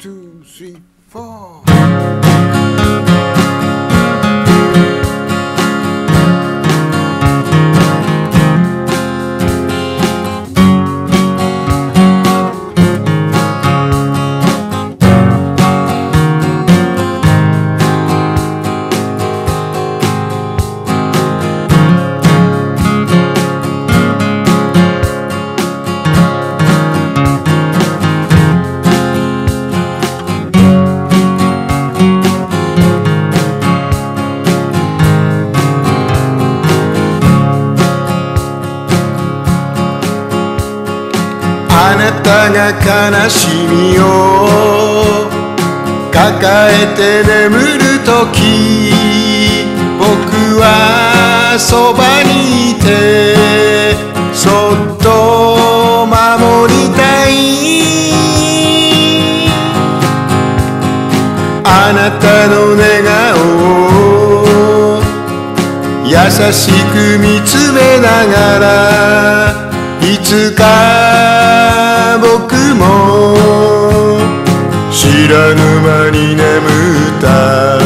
two, three, four. あなたが悲しみを抱えて眠るとき僕はそばにいてそっと守りたい。あなたの寝顔を優しく見つめながらいつか僕も知らぬ間に眠った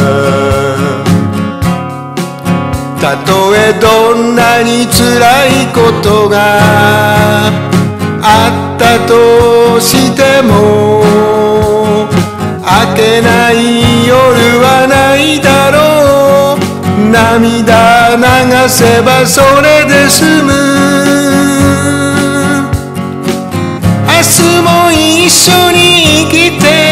たとえどんなに辛いことがあったとしても明けない夜はないだろう。涙流せばそれで済む。明日も一緒に生きて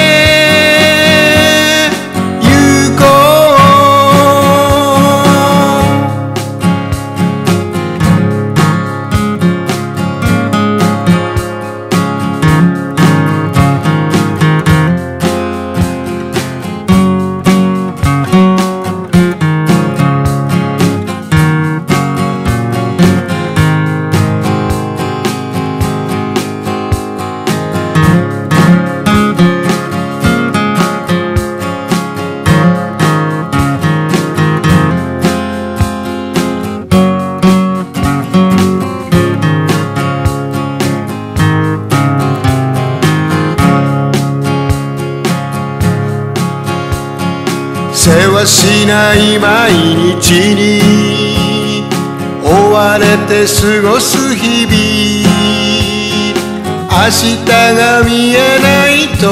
世話しない毎日に追われて過ごす日々明日が見えないと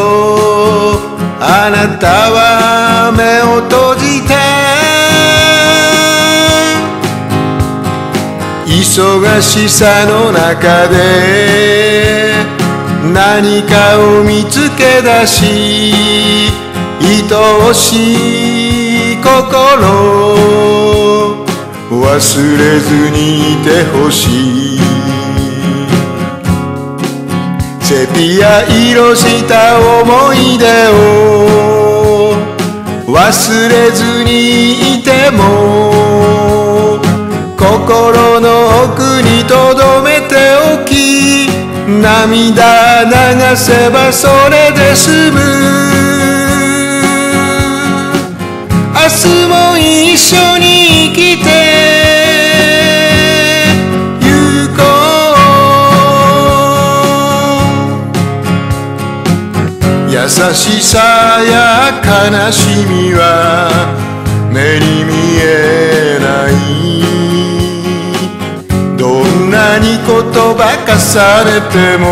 あなたは目を閉じた忙しさの中で何かを見つけ出し愛おしい心忘れずにいてほしい。セピア色した思い出を忘れずにいても心の奥に留めておき涙流せばそれで済む。明日も一緒に生きてゆこう優しさや悲しみは目に見えない。どんなに言葉重ねても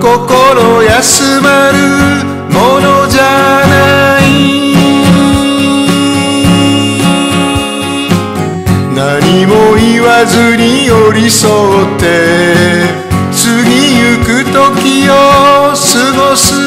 心休まる。何も言わずに寄り添って過ぎゆく時を過ごす